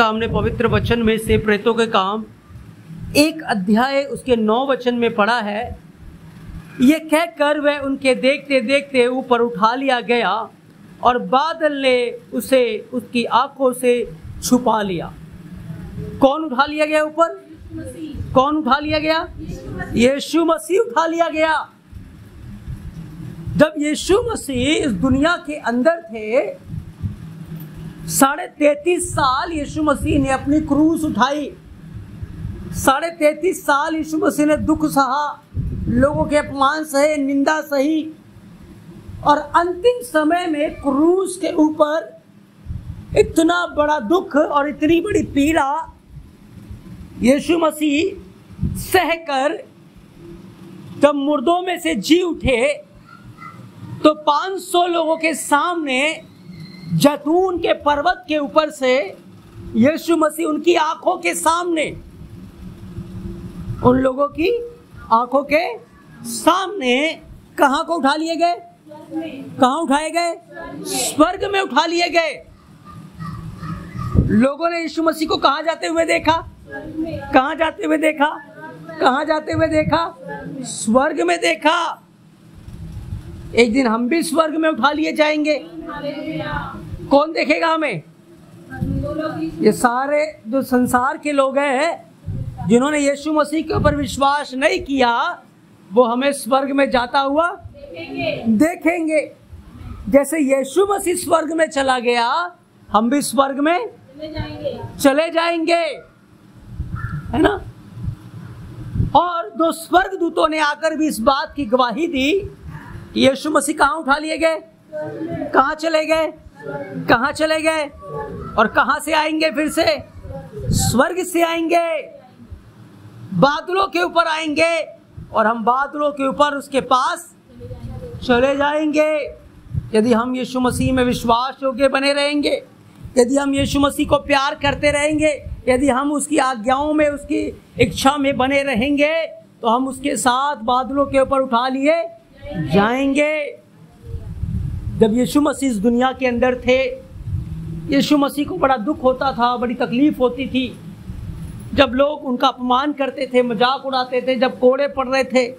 का हमने पवित्र वचन में से प्रेतों के काम एक अध्याय उसके नौ वचन में पढ़ा है। ये कहकर वह उनके देखते देखते ऊपर उठा लिया गया और बादल ने उसे उसकी आँखों से छुपा लिया। कौन उठा लिया गया ऊपर? कौन उठा लिया गया? यीशु मसीह उठा लिया गया। जब यीशु मसीह इस दुनिया के अंदर थे साढ़े तैतीस साल यीशु मसीह ने अपनी क्रूस उठाई। साढ़े तैतीस साल यीशु मसीह ने दुख सहा, लोगों के अपमान सहे, निंदा सही, और अंतिम समय में क्रूस के ऊपर इतना बड़ा दुख और इतनी बड़ी पीड़ा यीशु मसीह सहकर जब मुर्दों में से जी उठे तो 500 लोगों के सामने जैतून के पर्वत के ऊपर से यीशु मसीह उनकी आँखों के सामने, उन लोगों की आँखों के सामने कहाँ को उठा लिए गए? कहा उठाए गए? स्वर्ग में उठा लिए गए। लोगों ने यीशु मसीह को कहा जाते हुए देखा? कहा जाते हुए देखा? कहा जाते हुए देखा? स्वर्ग में देखा। एक दिन हम भी स्वर्ग में उठा लिए जाएँगे। कौन देखेगा हमें? ये सारे जो संसार के लोग हैं, जिन्होंने यीशु मसीह के ऊपर विश्वास नहीं किया, वो हमें स्वर्ग में जाता हुआ देखेंगे। जैसे यीशु मसीह स्वर्ग में चला गया, हम भी स्वर्ग में चले जाएँगे। है ना? और दो स्वर्ग दूतों ने आकर भी इस बात की गवाही दी कि यीशु मसीह कहाँ उठा लिए गए? कहाँ चले गए? कहाँ चले गए? और कहाँ से आएँगे फिर से? स्वर्ग से आएँगे। बादलों के ऊपर आएँगे और हम बादलों के ऊपर उसके पास चले जाएँगे। यदि हम यीशु मसीह में विश्वास योग्य बने रहेंगे, यदि हम यीशु मसीह को प्यार करते रहेंगे, यदि हम उसकी आज्ञाओं में, उसकी इच्छा में बने रहेंगे तो हम उसके साथ बादलों के ऊपर उठा लिए जाएँगे। जब यीशु मसीह इस दुनिया के अंदर थे, यीशु मसीह को बड़ा दुख होता था, बड़ी तकलीफ़ होती थी। जब लोग उनका अपमान करते थे, मज़ाक उड़ाते थे, जब कोड़े पड़ रहे थे,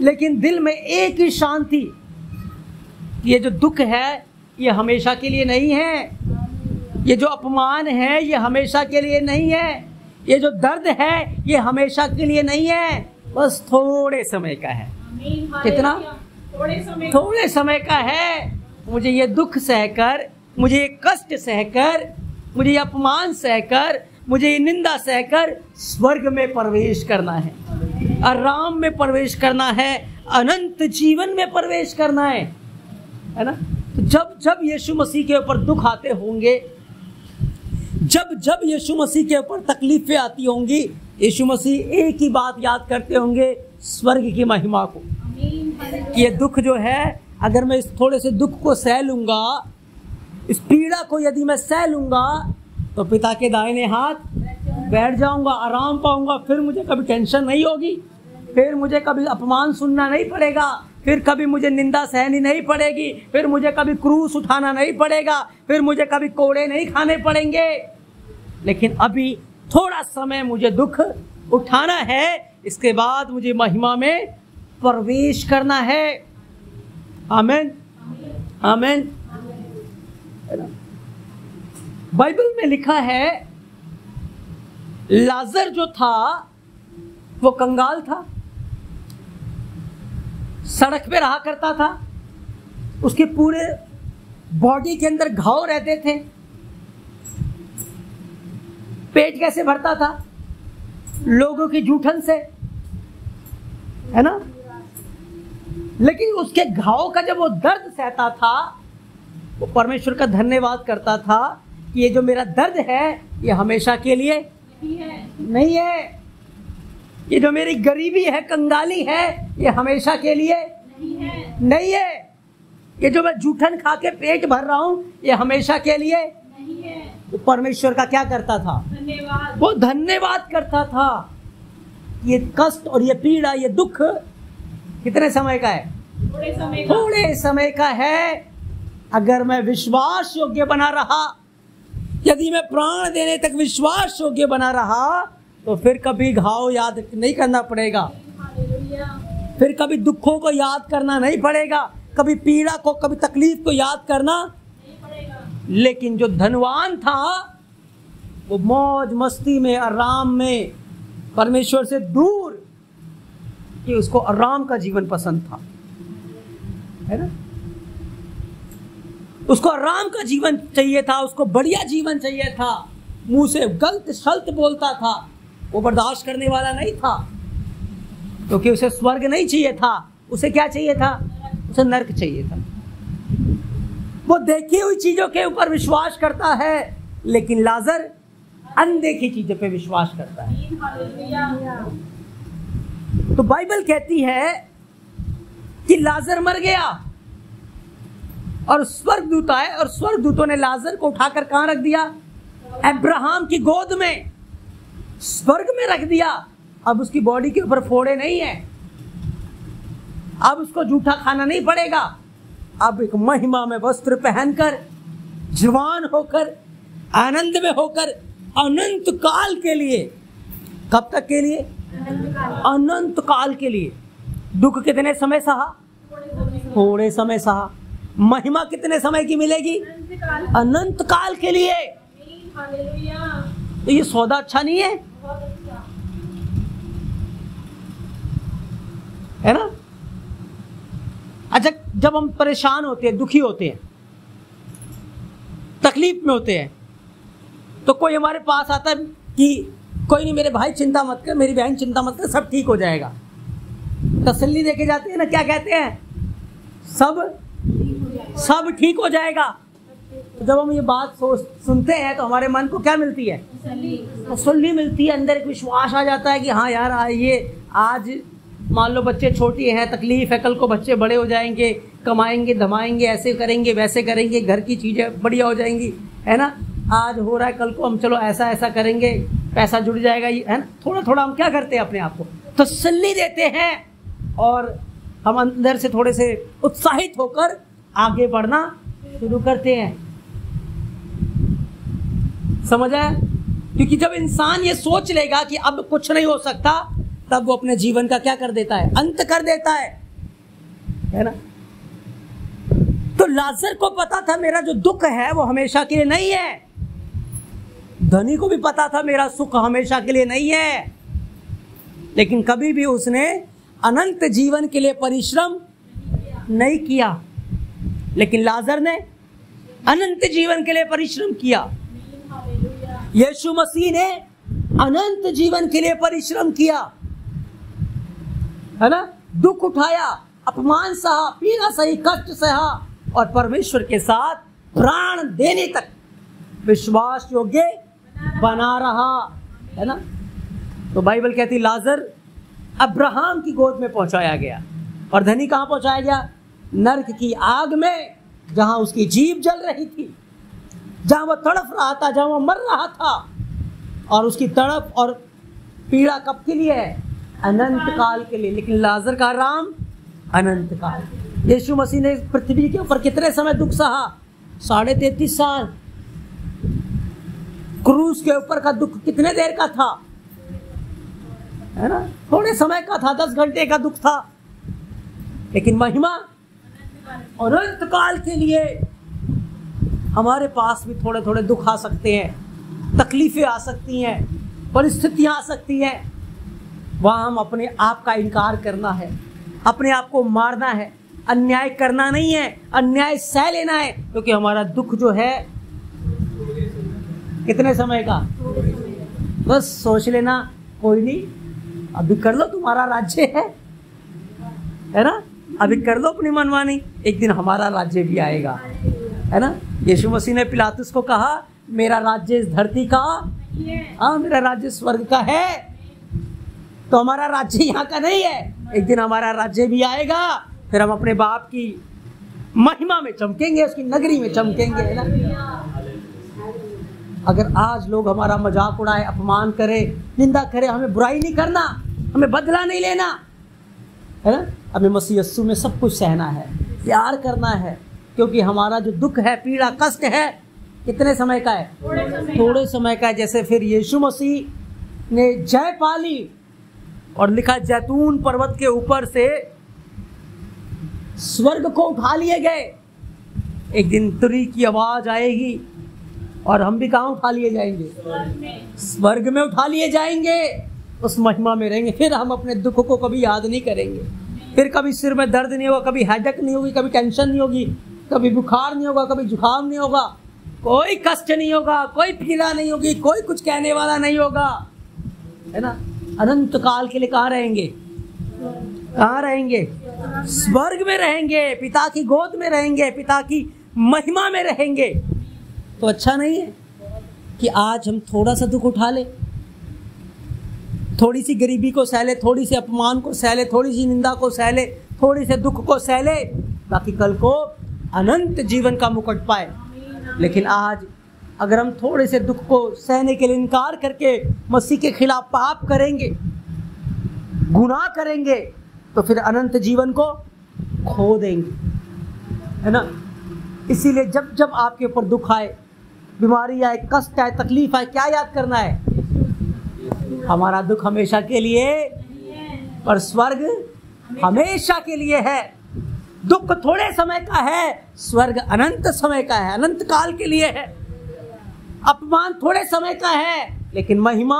लेकिन दिल में एक ही शांति, ये जो दुख है, ये हमेशा के लिए नहीं है। ये जो अपमान है, ये हमेशा के लिए नहीं है। ये जो दर्द है, ये हमेशा के लिए नहीं है। बस थोड़े समय का है। कितना? थोड़े समय थोड़े समय का है। मुझे ये दुख सहकर मुझे ये कष्ट सहकर मुझे ये अपमान सहकर मुझे ये निंदा सहकर स्वर्ग में प्रवेश करना है। आराम में प्रवेश करना है अनंत जीवन में प्रवेश करना है। है ना? तो जब जब यीशु मसीह के ऊपर दुख आते होंगे जब जब यीशु मसीह के ऊपर तकलीफें आती होंगी यीशु मसीह एक ही बात याद करते होंगे, स्वर्ग की महिमा को। कि ये दुख जो है, अगर मैं इस थोड़े से दुख को सह लूँगा, इस पीड़ा को यदि मैं सह लूँगा तो पिता के दाहिने हाथ बैठ जाऊँगा, आराम पाऊँगा, फिर मुझे कभी टेंशन नहीं होगी, फिर मुझे कभी अपमान सुनना नहीं पड़ेगा, फिर कभी मुझे निंदा सहनी नहीं पड़ेगी, फिर मुझे कभी क्रूस उठाना नहीं पड़ेगा, फिर मुझे कभी कोड़े नहीं खाने पड़ेंगे। लेकिन अभी थोड़ा समय मुझे दुख उठाना है, इसके बाद मुझे महिमा में प्रवेश करना है। आमेन। आमेन। बाइबल में लिखा है, लाजर जो था, वो कंगाल था, सड़क पे रहा करता था, उसके पूरे बॉडी के अंदर घाव रहते थे। पेट कैसे भरता था लोगों की जूठन से है ना लेकिन उसके घाव का जब वो दर्द सहता था वो परमेश्वर का धन्यवाद करता था कि ये जो मेरा दर्द है ये हमेशा के लिए नहीं है नहीं है। ये जो मेरी गरीबी है कंगाली है ये हमेशा के लिए नहीं है नहीं है। ये जो मैं जूठन खा के पेट भर रहा हूँ ये हमेशा के लिए परमेश्वर का क्या करता था? धन्यवाद। वो धन्यवाद करता था। ये कष्ट और ये पीड़ा ये दुख कितने समय का है? थोड़े समय का। थोड़े समय का है। अगर मैं विश्वास योग्य बना रहा यदि मैं प्राण देने तक विश्वास योग्य बना रहा तो फिर कभी घाव याद नहीं करना पड़ेगा। फिर कभी दुखों को याद करना नहीं पड़ेगा। कभी पीड़ा को कभी तकलीफ़ को याद करना लेकिन जो धनवान था, वो मौज मस्ती में, आराम में, परमेश्वर से दूर, कि उसको आराम का जीवन पसंद था। है ना? उसको आराम का जीवन चाहिए था, उसको बढ़िया जीवन चाहिए था। मुँह से गलत शलत बोलता था, वो बर्दाश्त करने वाला नहीं था। क्योंकि तो उसे स्वर्ग नहीं चाहिए था, उसे क्या चाहिए था? उसे नर्क चाहिए था। वो देखी हुई चीज़ों के ऊपर विश्वास करता है, लेकिन लाजर अनदेखी चीज़ों पे विश्वास करता है। तो बाइबल कहती है कि लाजर मर गया और स्वर्ग दूत आए और स्वर्ग दूतों ने लाजर को उठाकर कहाँ रख दिया? अब्राहम की गोद में, स्वर्ग में रख दिया। अब उसकी बॉडी के ऊपर फोड़े नहीं है। अब उसको जूठा खाना नहीं पड़ेगा। अब एक महिमा में वस्त्र पहनकर, जवान होकर, आनंद में होकर, अनंत काल के लिए, कब तक के लिए? अनंत काल के लिए। दुख कितने समय सहा? थोड़े समय सहा। महिमा कितने समय की मिलेगी? अनंत काल के लिए। तो ये सौदा अच्छा नहीं है? है ना? जब हम परेशान होते हैं दुखी होते हैं तकलीफ़ में होते हैं तो कोई हमारे पास आता है कि कोई नहीं मेरे भाई चिंता मत कर मेरी बहन चिंता मत कर सब ठीक हो जाएगा। तसल्ली देके जाते हैं ना क्या कहते हैं? सब सब ठीक हो जाएगा। तो जब हम ये बात सुनते हैं तो हमारे मन को क्या मिलती है? तसल्ली। मिलती है अंदर एक विश्वास आ जाता है कि हाँ यार आइए आज मान लो बच्चे छोटी हैं, तकलीफ़ है, कल को बच्चे बड़े हो जाएँगे, कमाएँगे, धमाएँगे, ऐसे करेंगे, वैसे करेंगे, घर की चीज़ें बढ़िया हो जाएँगी, है ना? आज हो रहा है, कल को हम चलो ऐसा ऐसा करेंगे, पैसा जुड़ जाएगा, ये, है ना? थोड़ा थोड़ा हम क्या करते हैं अपने आप को? तसल्ली देते हैं और हम अंदर से थोड़े से उत्साहित होकर आगे बढ़ना शुरू करते हैं। समझ आया? क्योंकि जब इंसान ये सोच लेगा कि अब कुछ नहीं हो सकता तब वो अपने जीवन का क्या कर देता है? अंत कर देता है। है ना? तो लाजर को पता था मेरा जो दुख है, वो हमेशा के लिए नहीं है। धनी को भी पता था मेरा सुख हमेशा के लिए नहीं है। लेकिन कभी भी उसने अनंत जीवन के लिए परिश्रम नहीं किया। लेकिन लाजर ने अनंत जीवन के लिए परिश्रम किया। यीशु मसीह ने अनंत जीवन के लिए परिश्रम किया। है ना? दुख उठाया, अपमान सहा पीड़ा सही, कष्ट सहा, और परमेश्वर के साथ प्राण देने तक विश्वास योग्य बना रहा, है ना? तो बाइबल कहती, लाजर अब्राहम की गोद में पहुँचाया गया। और धनी कहाँ पहुँचाया गया? नर्क की आग में, जहाँ उसकी जीव जल रही थी, जहाँ वह तड़प रहा था, जहाँ वह मर रहा था, और उसकी तड़प और पीड़ा कब के लिए है? अनंत काल के लिए, लेकिन लाजर का राम अनंत काल यीशु मसीह ने पृथ्वी के ऊपर कितने समय दुख सहा? साढ़े तैतीस साल। क्रूज के ऊपर का दुख कितने देर का था? है ना? थोड़े समय का था, दस घंटे का दुख था। लेकिन महिमा अनंत काल के लिए हमारे पास भी थोड़े थोड़े दुख आ सकते हैं, तकलीफें आ सकती हैं, परिस्थितियाँ आ सकती हैं। वहाँ हम अपने आप का इनकार करना है, अपने आप को मारना है। अन्याय करना नहीं है, अन्याय सह लेना है, क्योंकि हमारा दुख जो है, कितने समय का? बस सोच लेना, कोई नहीं, अभी कर लो तुम्हारा राज्य है है ना? अभी कर लो अपनी मनमानी, एक दिन हमारा राज्य भी आएगा, है ना? यीशु मसीह ने पिलातुस को कहा, मेरा राज्य इस धरती का हाँ मेरा राज्य स्वर्ग का है। तो हमारा राज्य यहाँ का नहीं है। एक दिन हमारा राज्य भी आएगा, फिर हम अपने बाप की महिमा में चमकेंगे, उसकी नगरी में चमकेंगे, है ना? अगर आज लोग हमारा मज़ाक उड़ाए, अपमान करे, निंदा करे, हमें बुराई नहीं करना, हमें बदला नहीं लेना, है ना? हमें मसीह में सब कुछ सहना है, प्यार करना है, क्योंकि हमारा जो दुख है, पीड़ा, कष्ट है, कितने समय का है। थोड़े समय का है, जैसे फिर यीशु मसीह ने जय पा ली और लिखा, जैतून पर्वत के ऊपर से स्वर्ग को उठा लिए गए। एक दिन तुरी की आवाज़ आएगी और हम भी कहा उठा लिए जाएँगे? स्वर्ग में उठा लिए जाएँगे। उस महिमा में रहेंगे। फिर हम अपने दुख को कभी याद नहीं करेंगे। फिर कभी सिर में दर्द नहीं होगा, कभी हेडक नहीं होगी, कभी टेंशन नहीं होगी, कभी बुखार नहीं होगा, कभी जुकाम नहीं होगा, कोई कष्ट नहीं होगा, कोई पीड़ा नहीं होगी, कोई कुछ कहने वाला नहीं होगा। है ना? अनंत काल के लिए कहाँ रहेंगे? कहाँ रहेंगे? स्वर्ग में रहेंगे, पिता की गोद में रहेंगे, पिता की महिमा में रहेंगे। तो अच्छा नहीं है कि आज हम थोड़ा सा दुख उठा ले। थोड़ी सी गरीबी को सहले थोड़ी सी अपमान को सहले थोड़ी सी निंदा को सहले थोड़ी से दुख को सहले बाकी कल को अनंत जीवन का मुकुट पाए। लेकिन आज अगर हम थोड़े से दुख को सहने के लिए इनकार करके मसीह के खिलाफ पाप करेंगे, गुनाह करेंगे तो फिर अनंत जीवन को खो देंगे। है ना? इसीलिए जब जब आपके ऊपर दुख आए, बीमारी आए, कष्ट आए, तकलीफ़ आए, क्या याद करना है? हमारा दुख हमेशा के लिए पर स्वर्ग हमेशा के लिए है। दुख थोड़े समय का है, स्वर्ग अनंत समय का है, अनंत काल के लिए है। अपमान थोड़े समय का है, लेकिन महिमा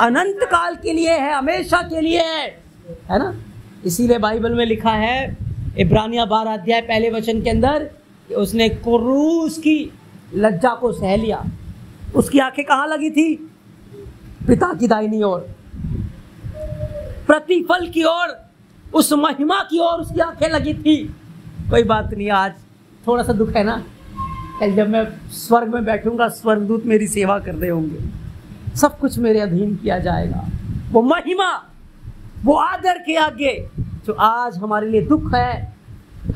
अनंत काल के लिए है, हमेशा के लिए है। है ना? इसीलिए बाइबल में लिखा है, इब्रानिया बारह अध्याय पहले वचन के अंदर उसने क्रूस की लज्जा को सह लिया। उसकी आँखें कहाँ लगी थी? पिता की दाहिनी ओर। प्रतिफल की ओर, उस महिमा की ओर उसकी आँखें लगी थी। कोई बात नहीं, आज थोड़ा सा दुख है ना? जब मैं स्वर्ग में बैठूँगा, स्वर्गदूत मेरी सेवा कर रहे होंगे। सब कुछ मेरे अधीन किया जाएगा। वो महिमा, वो आदर के आगे, जो आज हमारे लिए दुख है,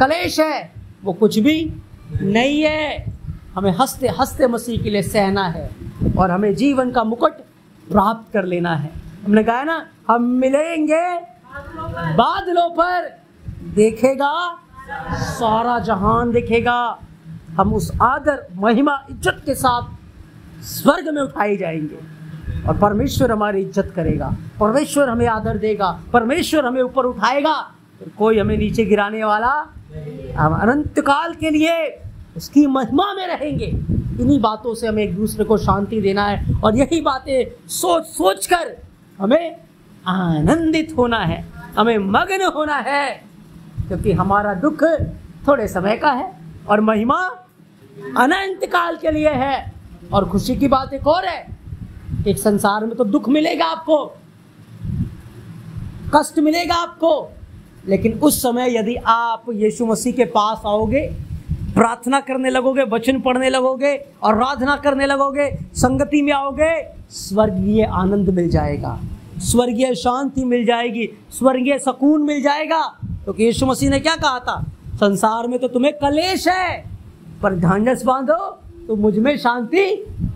कलेश है, वो कुछ भी नहीं है। हमें हँसते हँसते मसीह के लिए सहना है और हमें जीवन का मुकुट प्राप्त कर लेना है। हमने कहा ना, हम मिलेंगे बादलों पर। देखेगा, सारा जहान देखेगा। हम उस आदर, महिमा, इज़्ज़त के साथ स्वर्ग में उठाए जाएँगे। और परमेश्वर हमारी इज़्ज़त करेगा। परमेश्वर हमें आदर देगा। परमेश्वर हमें ऊपर उठाएगा। कोई हमें नीचे गिराने वाला हम अनंत काल के लिए उसकी महिमा में रहेंगे। इन्हीं बातों से हमें एक दूसरे को शांति देना है। और यही बातें सोच सोच कर हमें आनंदित होना है। हमें मग्न होना है। क्योंकि हमारा दुख थोड़े समय का है। और महिमा अनंत काल के लिए है। और खुशी की बात एक और है, एक संसार में तो दुख मिलेगा आपको, कष्ट मिलेगा आपको, लेकिन उस समय यदि आप यीशु मसीह के पास आओगे, प्रार्थना करने लगोगे, वचन पढ़ने लगोगे और आराधना करने लगोगे, संगति में आओगे, स्वर्गीय आनंद मिल जाएगा, स्वर्गीय शांति मिल जाएगी, स्वर्गीय सुकून मिल जाएगा। क्योंकि तो यीशु मसीह ने क्या कहा था? संसार में तो तुम्हें कलेश है। पर ढांढस बांधो तो मुझमें शांति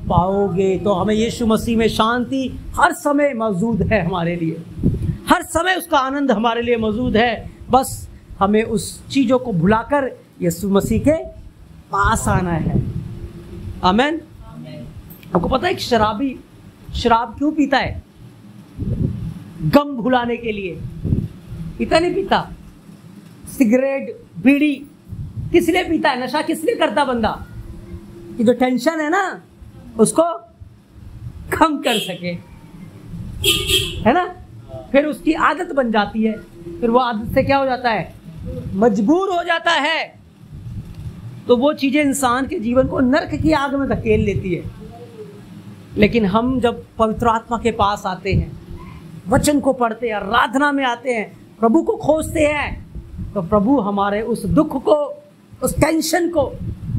पाओगे। तो हमें यीशु मसीह में शांति हर समय मौजूद है हमारे लिए। हर समय उसका आनंद हमारे लिए मौजूद है। बस हमें उस चीज़ों को भुलाकर यीशु मसीह के पास आना है। आमेन? आपको पता है कि शराबी, शराब क्यों पीता है? गम भुलाने के लिए। पीता नहीं पीता। सिगरेट, बीड़ी किस लिए पीता है? नशा किस लिए करता बंदा? कि जो टेंशन है ना, उसको कम कर सके। है ना? फिर उसकी आदत बन जाती है। फिर वो आदत से क्या हो जाता है? मजबूर हो जाता है। तो वो चीज़ें इंसान के जीवन को नरक की आग में धकेल लेती है। लेकिन हम जब पवित्र आत्मा के पास आते हैं, वचन को पढ़ते हैं, आराधना में आते हैं, प्रभु को खोजते हैं तो प्रभु हमारे उस दुख को उस टेंशन को,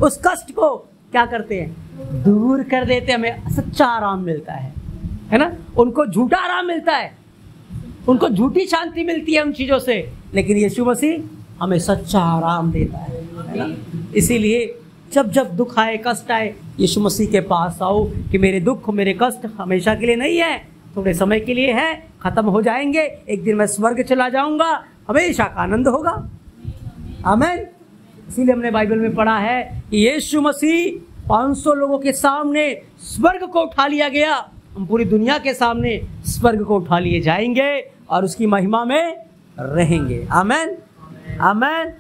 उस कष्ट को क्या करते हैं? दूर कर देते हमें सच्चा आराम मिलता है। है ना? उनको झूठा आराम मिलता है। उनको झूठी शांति मिलती है उन चीज़ों से। लेकिन यीशु मसीह हमें सच्चा आराम देता है। है इसीलिए जब जब दुख आए, कष्ट आए, यीशु मसीह के पास आओ कि मेरे दुख, मेरे कष्ट हमेशा के लिए नहीं है। थोड़े समय के लिए है। खत्म हो जाएँगे। एक दिन मैं स्वर्ग चला जाऊँगा। हमेशा का आनंद होगा। आमेन। इसीलिए हमने बाइबल में पढ़ा है कि यीशु मसीह 500 लोगों के सामने स्वर्ग को उठा लिया गया। हम पूरी दुनिया के सामने स्वर्ग को उठा लिए जाएँगे और उसकी महिमा में रहेंगे। आमेन। आमेन।